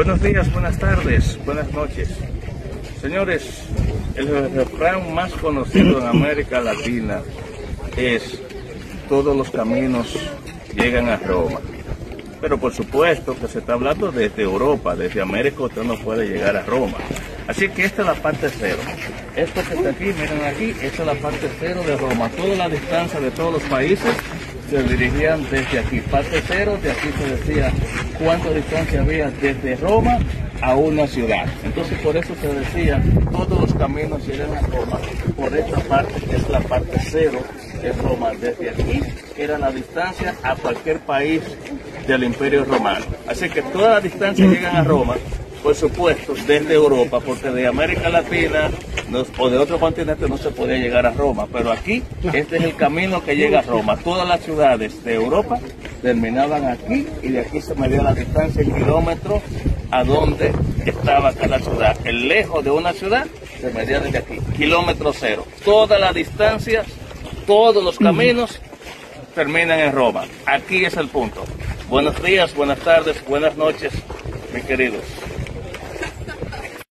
Buenos días, buenas tardes, buenas noches. Señores, el refrán más conocido en América Latina es todos los caminos llegan a Roma. Pero por supuesto que se está hablando desde Europa, desde América usted no puede llegar a Roma. Así que esta es la parte cero. Esto que está aquí, miren aquí, esta es la parte cero de Roma. Toda la distancia de todos los países se dirigían desde aquí. Parte cero, de aquí se decía cuánta distancia había desde Roma a una ciudad. Entonces por eso se decía, todos los caminos llegan a Roma. Por esta parte, que es la parte cero de Roma. Desde aquí era la distancia a cualquier país del Imperio Romano. Así que todas las distancias llegan a Roma, por supuesto, desde Europa, porque de América Latina o de otro continente no se podía llegar a Roma, pero aquí este es el camino que llega a Roma. Todas las ciudades de Europa terminaban aquí y de aquí se medía la distancia en kilómetros a donde estaba cada ciudad. El lejos de una ciudad se medía desde aquí, kilómetro cero. Todas las distancias, todos los caminos terminan en Roma. Aquí es el punto. Buenos días, buenas tardes, buenas noches, mis queridos.